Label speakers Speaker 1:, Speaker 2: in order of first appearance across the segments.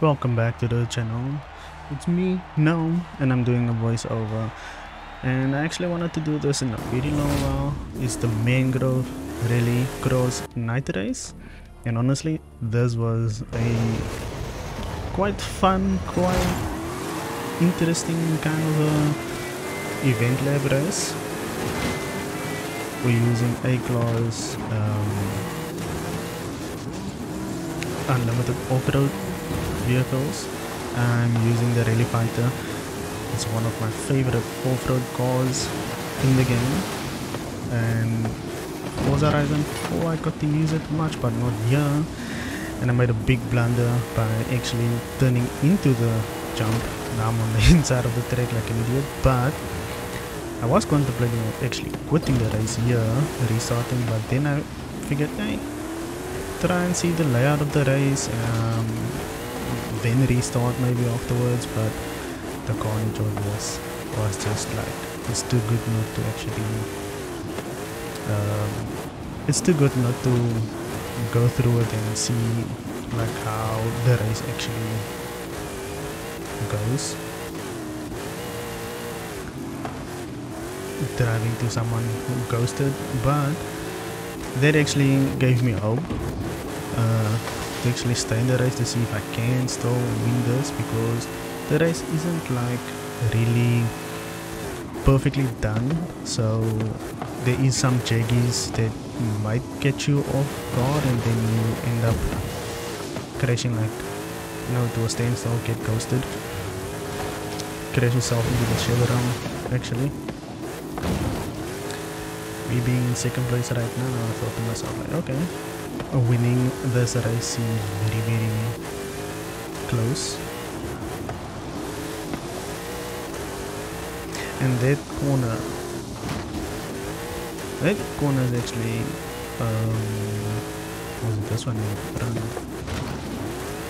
Speaker 1: Welcome back to the channel. It's me, Knoam, and I'm doing a voiceover. And I actually wanted to do this in a really long while. It's the Mangrove Rally Cross Night Race. And honestly, this was a quite fun, quite interesting kind of a EventLab race. We're using A-Class um, unlimited off-road vehicles. I'm using the Rally Fighter. It's one of my favorite off-road cars in the game. And Forza Horizon 4 I got to use it much but not here. And I made a big blunder by actually turning into the jump. Now I'm on the inside of the track like an idiot. But I was contemplating actually quitting the race here, restarting, but then I figured, hey, try and see the layout of the race. Um, then restart maybe afterwards but the carnage was was just like it's too good not to actually um, it's too good not to go through it and see like how the race actually goes. Driving to someone who ghosted but that actually gave me hope. Uh, to actually stay in the race to see if I can still win this because the race isn't like really perfectly done. So there is some jaggies that might get you off guard and then you end up crashing like you know to a standstill get ghosted. Crash yourself into the Chevron actually. Me being in second place right now I thought to myself like okay winning this race seems very very close. And that corner that corner is actually um was it this one?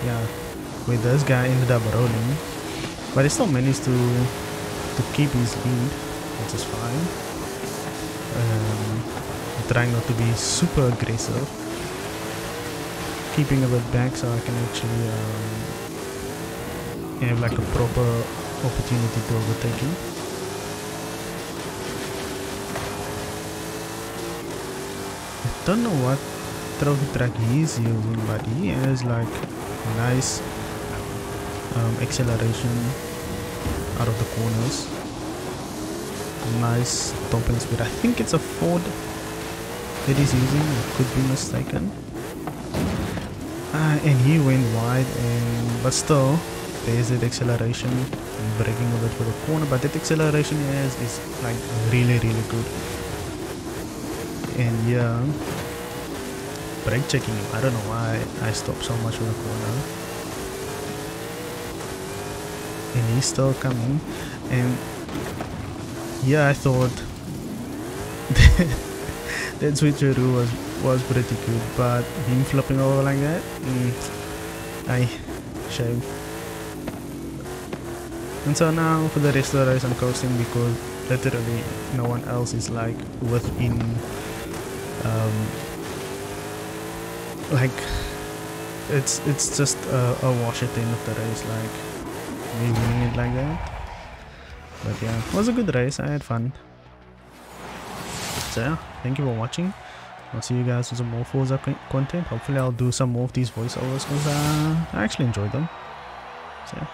Speaker 1: Yeah where this guy ended up rolling. But he still managed to to keep his lead which is fine. Um, trying not to be super aggressive keeping a bit back so I can actually um, have like a proper opportunity to overtake him. I don't know what trophy truck he's using but he has like nice um, acceleration out of the corners. Nice top end speed. I think it's a Ford that he's using. I could be mistaken uh, and he went wide and but still there's that acceleration braking a bit for the corner but that acceleration he has is like really really good. And yeah brake checking him I don't know why I stopped so much for the corner. And he's still coming and yeah I thought that switcheroo was was pretty good but him flopping over like that mm, I shame. And so now for the rest of the race I'm coasting because literally no one else is like within um, like it's it's just a, a wash at the end of the race like me winning it like that. But yeah it was a good race I had fun. So yeah thank you for watching I'll see you guys with some more Forza content. Hopefully I'll do some more of these voiceovers because uh, I actually enjoy them. So yeah.